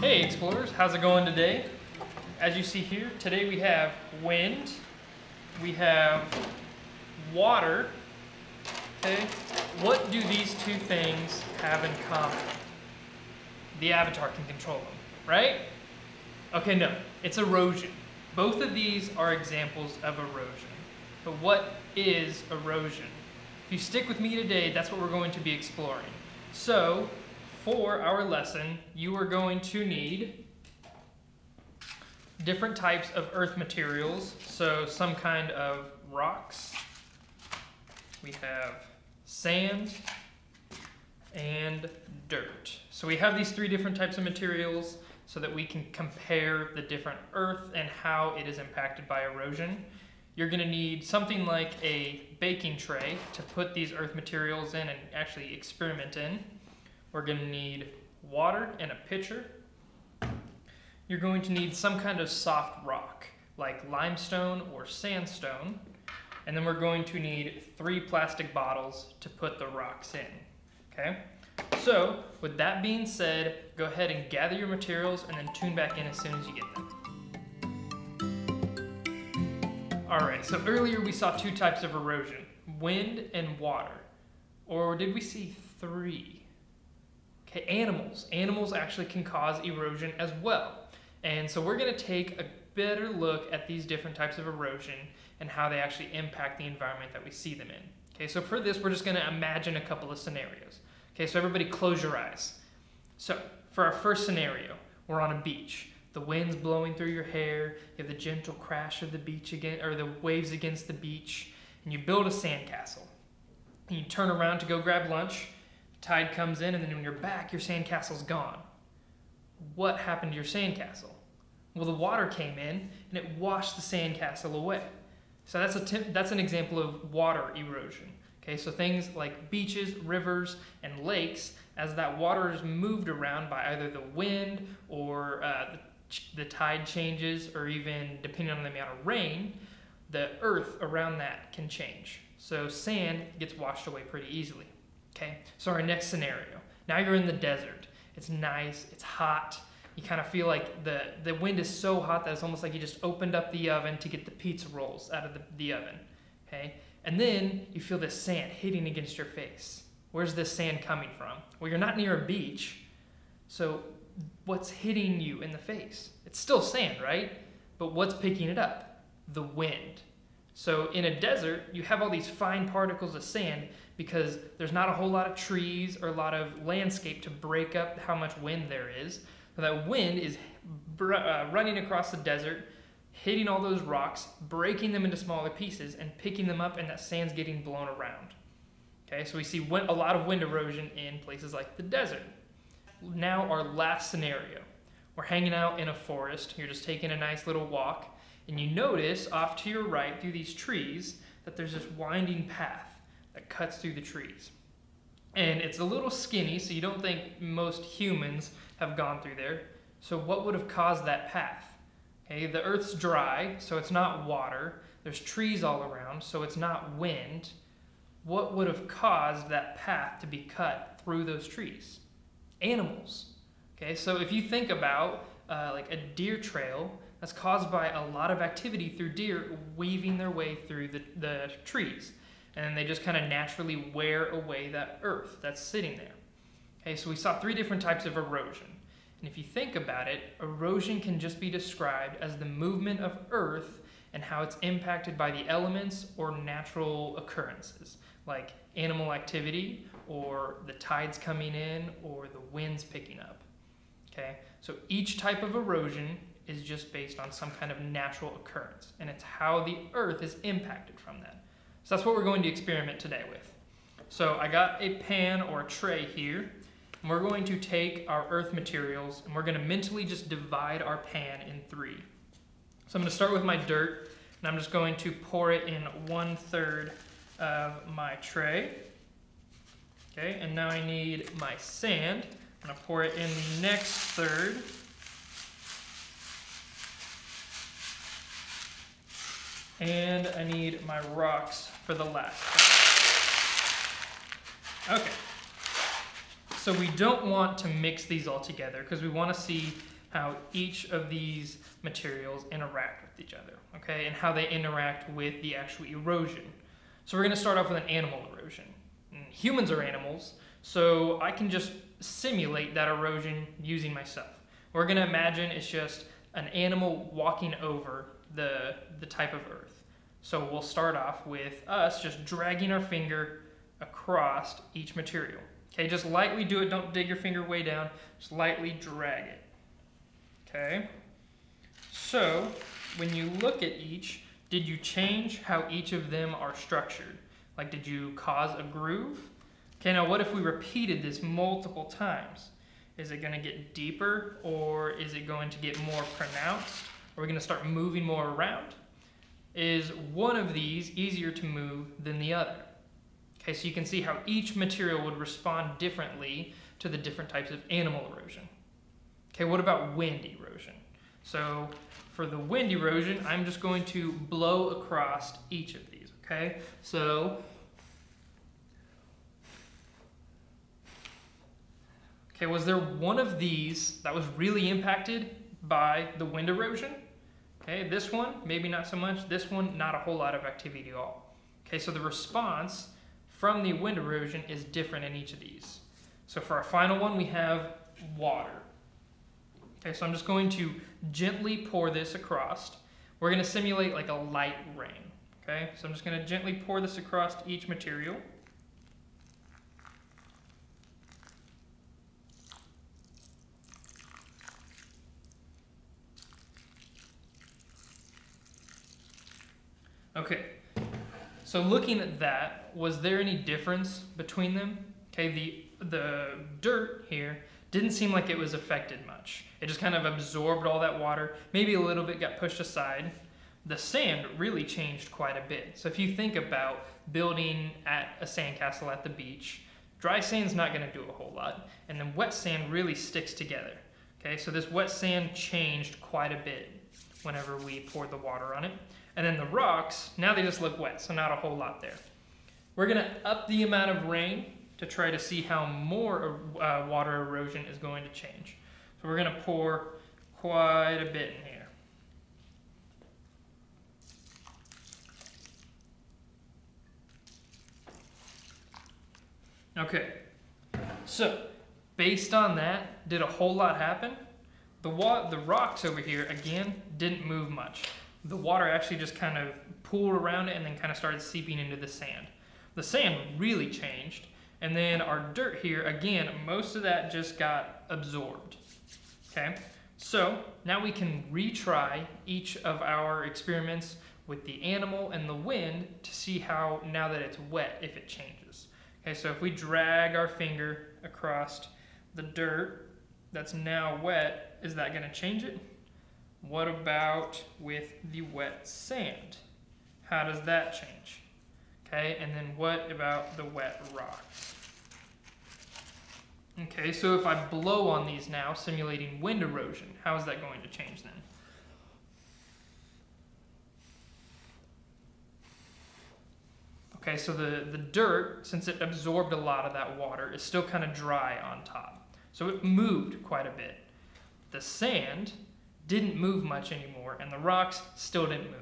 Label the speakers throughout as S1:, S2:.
S1: Hey explorers, how's it going today? As you see here, today we have wind, we have water, okay? What do these two things have in common? The avatar can control them, right? Okay, no, it's erosion. Both of these are examples of erosion. But what is erosion? If you stick with me today, that's what we're going to be exploring. So, for our lesson, you are going to need different types of earth materials. So some kind of rocks. We have sand and dirt. So we have these three different types of materials so that we can compare the different earth and how it is impacted by erosion. You're going to need something like a baking tray to put these earth materials in and actually experiment in. We're going to need water in a pitcher. You're going to need some kind of soft rock, like limestone or sandstone. And then we're going to need three plastic bottles to put the rocks in, okay? So, with that being said, go ahead and gather your materials and then tune back in as soon as you get them. Alright, so earlier we saw two types of erosion, wind and water. Or did we see three? Okay, animals. Animals actually can cause erosion as well. And so we're going to take a better look at these different types of erosion and how they actually impact the environment that we see them in. Okay, so for this, we're just going to imagine a couple of scenarios. Okay, so everybody close your eyes. So for our first scenario, we're on a beach. The wind's blowing through your hair. You have the gentle crash of the beach again, or the waves against the beach, and you build a sandcastle. And you turn around to go grab lunch. Tide comes in, and then when you're back, your sandcastle's gone. What happened to your sandcastle? Well, the water came in and it washed the sandcastle away. So that's a that's an example of water erosion. Okay, so things like beaches, rivers, and lakes, as that water is moved around by either the wind or uh, the, the tide changes, or even depending on the amount of rain, the earth around that can change. So sand gets washed away pretty easily. Okay, so our next scenario. Now you're in the desert. It's nice, it's hot. You kind of feel like the, the wind is so hot that it's almost like you just opened up the oven to get the pizza rolls out of the, the oven. Okay, and then you feel this sand hitting against your face. Where's this sand coming from? Well, you're not near a beach, so what's hitting you in the face? It's still sand, right? But what's picking it up? The wind. So in a desert, you have all these fine particles of sand because there's not a whole lot of trees or a lot of landscape to break up how much wind there is. So that wind is uh, running across the desert, hitting all those rocks, breaking them into smaller pieces, and picking them up, and that sand's getting blown around. Okay, so we see a lot of wind erosion in places like the desert. Now, our last scenario. We're hanging out in a forest, you're just taking a nice little walk, and you notice off to your right through these trees that there's this winding path that cuts through the trees. And it's a little skinny, so you don't think most humans have gone through there. So, what would have caused that path? Okay, the earth's dry, so it's not water. There's trees all around, so it's not wind. What would have caused that path to be cut through those trees? Animals. Okay, so if you think about uh, like a deer trail, that's caused by a lot of activity through deer weaving their way through the, the trees. And they just kind of naturally wear away that earth that's sitting there. Okay, so we saw three different types of erosion. And if you think about it, erosion can just be described as the movement of earth and how it's impacted by the elements or natural occurrences, like animal activity or the tides coming in or the winds picking up. Okay, so each type of erosion is just based on some kind of natural occurrence, and it's how the earth is impacted from that. So that's what we're going to experiment today with. So I got a pan or a tray here, and we're going to take our earth materials, and we're going to mentally just divide our pan in three. So I'm going to start with my dirt, and I'm just going to pour it in one third of my tray. Okay, and now I need my sand. I'm going to pour it in the next third. And I need my rocks for the last. Okay. so we don't want to mix these all together because we want to see how each of these materials interact with each other, okay, and how they interact with the actual erosion. So we're going to start off with an animal erosion. And humans are animals, so I can just simulate that erosion using myself. We're going to imagine it's just an animal walking over the, the type of earth. So we'll start off with us just dragging our finger across each material. Okay, just lightly do it. Don't dig your finger way down. Just lightly drag it. Okay. So when you look at each, did you change how each of them are structured? Like, did you cause a groove? Okay, now what if we repeated this multiple times? Is it going to get deeper or is it going to get more pronounced? Are we going to start moving more around? Is one of these easier to move than the other? Okay, so you can see how each material would respond differently to the different types of animal erosion. Okay, what about wind erosion? So for the wind erosion, I'm just going to blow across each of these, okay? So Okay, was there one of these that was really impacted by the wind erosion? Okay, this one, maybe not so much. This one, not a whole lot of activity at all. Okay, so the response from the wind erosion is different in each of these. So for our final one, we have water. Okay, so I'm just going to gently pour this across. We're going to simulate like a light rain. Okay, so I'm just going to gently pour this across each material. Okay, so looking at that, was there any difference between them? Okay, the, the dirt here didn't seem like it was affected much. It just kind of absorbed all that water. Maybe a little bit got pushed aside. The sand really changed quite a bit. So if you think about building at a sandcastle at the beach, dry sand's not going to do a whole lot, and then wet sand really sticks together. Okay, so this wet sand changed quite a bit whenever we poured the water on it. And then the rocks, now they just look wet, so not a whole lot there. We're gonna up the amount of rain to try to see how more uh, water erosion is going to change. So we're gonna pour quite a bit in here. Okay, so based on that, did a whole lot happen? The, the rocks over here, again, didn't move much the water actually just kind of pooled around it and then kind of started seeping into the sand. The sand really changed. And then our dirt here, again, most of that just got absorbed. Okay, so now we can retry each of our experiments with the animal and the wind to see how, now that it's wet, if it changes. Okay, so if we drag our finger across the dirt that's now wet, is that going to change it? What about with the wet sand? How does that change? Okay, and then what about the wet rocks? Okay, so if I blow on these now, simulating wind erosion, how is that going to change then? Okay, so the, the dirt, since it absorbed a lot of that water, is still kind of dry on top. So it moved quite a bit. The sand didn't move much anymore, and the rocks still didn't move.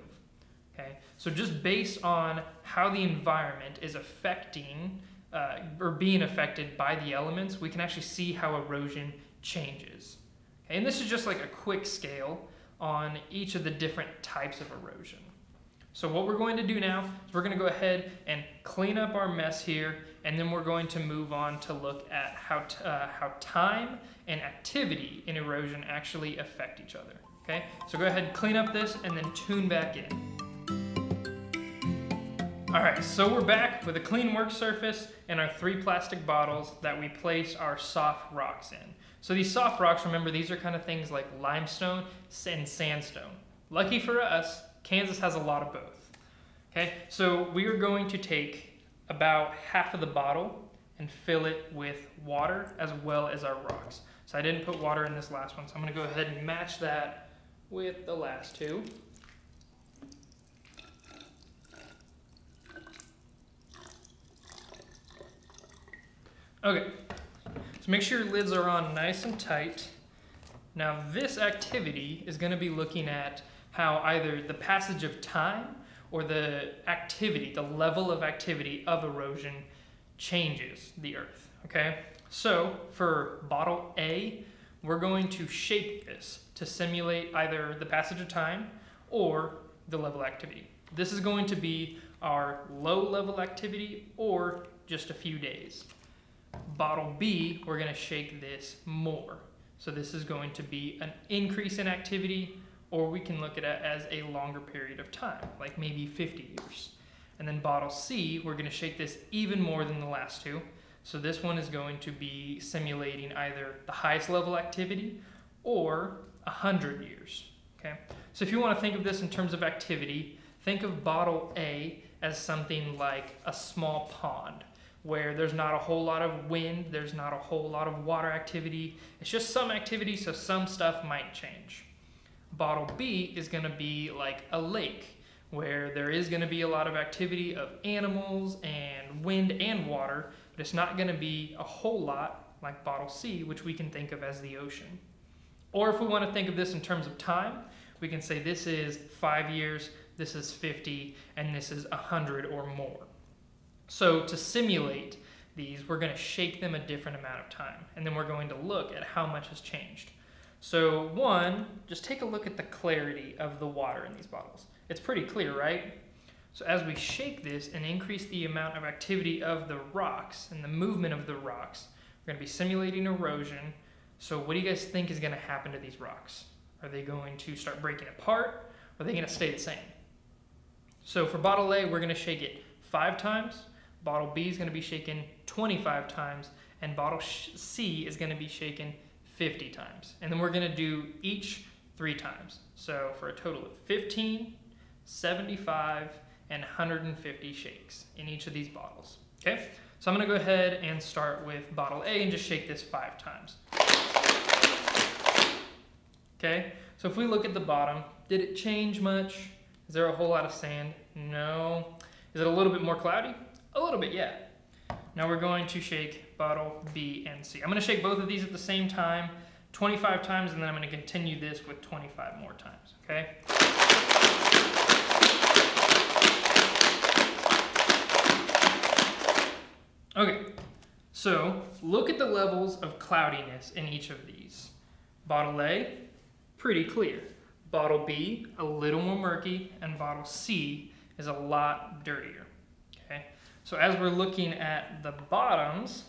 S1: Okay, so just based on how the environment is affecting uh, or being affected by the elements, we can actually see how erosion changes. Okay, and this is just like a quick scale on each of the different types of erosion. So what we're going to do now is we're going to go ahead and clean up our mess here, and then we're going to move on to look at how, uh, how time and activity in erosion actually affect each other. Okay, so go ahead and clean up this and then tune back in. All right, so we're back with a clean work surface and our three plastic bottles that we place our soft rocks in. So these soft rocks, remember, these are kind of things like limestone and sandstone. Lucky for us, Kansas has a lot of both. Okay, so we are going to take about half of the bottle and fill it with water as well as our rocks. So I didn't put water in this last one, so I'm gonna go ahead and match that with the last two. Okay, so make sure your lids are on nice and tight. Now this activity is going to be looking at how either the passage of time or the activity, the level of activity of erosion changes the earth, okay? So for bottle A, we're going to shape this to simulate either the passage of time or the level activity. This is going to be our low level activity or just a few days. Bottle B, we're going to shake this more. So this is going to be an increase in activity or we can look at it as a longer period of time, like maybe 50 years. And then bottle C, we're going to shake this even more than the last two. So this one is going to be simulating either the highest level activity or 100 years. Okay. So if you want to think of this in terms of activity, think of bottle A as something like a small pond where there's not a whole lot of wind, there's not a whole lot of water activity. It's just some activity, so some stuff might change. Bottle B is going to be like a lake where there is going to be a lot of activity of animals and wind and water, but it's not going to be a whole lot like bottle C, which we can think of as the ocean. Or if we want to think of this in terms of time, we can say this is five years, this is 50, and this is 100 or more. So to simulate these, we're going to shake them a different amount of time, and then we're going to look at how much has changed. So one, just take a look at the clarity of the water in these bottles. It's pretty clear, right? So as we shake this and increase the amount of activity of the rocks and the movement of the rocks, we're going to be simulating erosion. So what do you guys think is going to happen to these rocks? Are they going to start breaking apart? Or are they going to stay the same? So for bottle A, we're going to shake it five times. Bottle B is going to be shaken 25 times. And bottle C is going to be shaken 50 times. And then we're going to do each three times. So for a total of 15, 75, and 150 shakes in each of these bottles. Okay, so I'm going to go ahead and start with bottle A and just shake this five times. Okay, so if we look at the bottom, did it change much? Is there a whole lot of sand? No. Is it a little bit more cloudy? A little bit, yeah. Now we're going to shake bottle B and C. I'm going to shake both of these at the same time, 25 times, and then I'm going to continue this with 25 more times, okay? Okay, so look at the levels of cloudiness in each of these. Bottle A, pretty clear. Bottle B, a little more murky, and bottle C is a lot dirtier. So as we're looking at the bottoms,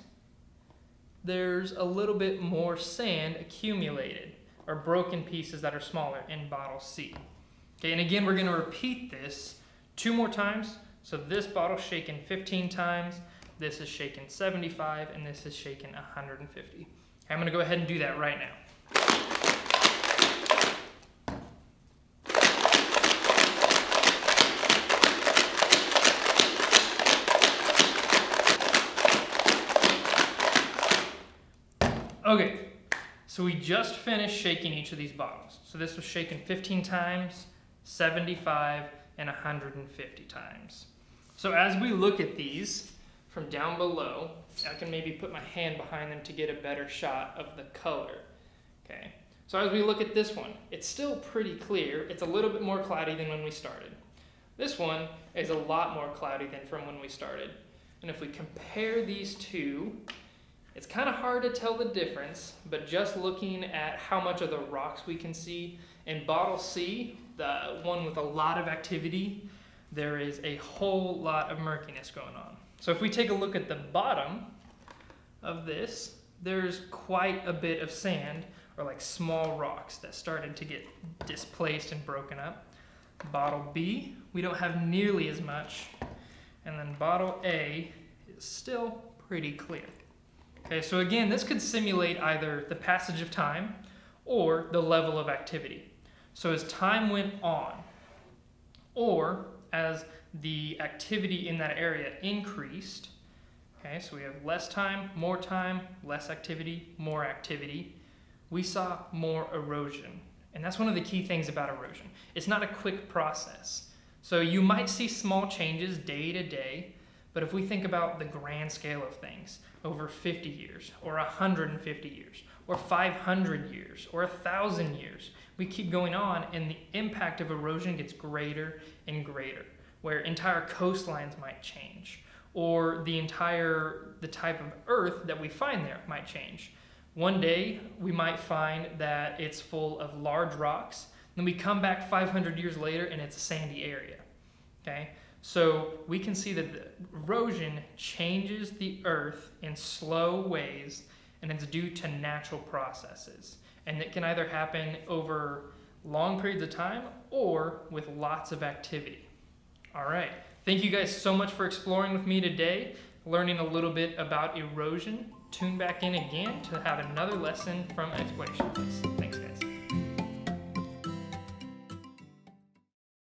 S1: there's a little bit more sand accumulated or broken pieces that are smaller in bottle C. Okay, and again, we're gonna repeat this two more times. So this bottle shaken 15 times, this is shaken 75, and this is shaken 150. Okay, I'm gonna go ahead and do that right now. Okay, so we just finished shaking each of these bottles. So this was shaken 15 times, 75, and 150 times. So as we look at these from down below, I can maybe put my hand behind them to get a better shot of the color. Okay, so as we look at this one, it's still pretty clear. It's a little bit more cloudy than when we started. This one is a lot more cloudy than from when we started. And if we compare these two, it's kind of hard to tell the difference, but just looking at how much of the rocks we can see, in bottle C, the one with a lot of activity, there is a whole lot of murkiness going on. So if we take a look at the bottom of this, there's quite a bit of sand or like small rocks that started to get displaced and broken up. Bottle B, we don't have nearly as much. And then bottle A is still pretty clear. Okay, so again, this could simulate either the passage of time or the level of activity. So as time went on, or as the activity in that area increased, okay, so we have less time, more time, less activity, more activity, we saw more erosion. And that's one of the key things about erosion. It's not a quick process. So you might see small changes day to day, But if we think about the grand scale of things, over 50 years, or 150 years, or 500 years, or 1,000 years, we keep going on, and the impact of erosion gets greater and greater, where entire coastlines might change, or the entire the type of earth that we find there might change. One day we might find that it's full of large rocks, then we come back 500 years later and it's a sandy area. Okay? So we can see that erosion changes the earth in slow ways and it's due to natural processes. And it can either happen over long periods of time or with lots of activity. All right. Thank you guys so much for exploring with me today, learning a little bit about erosion. Tune back in again to have another lesson from Exploration Place. Thanks.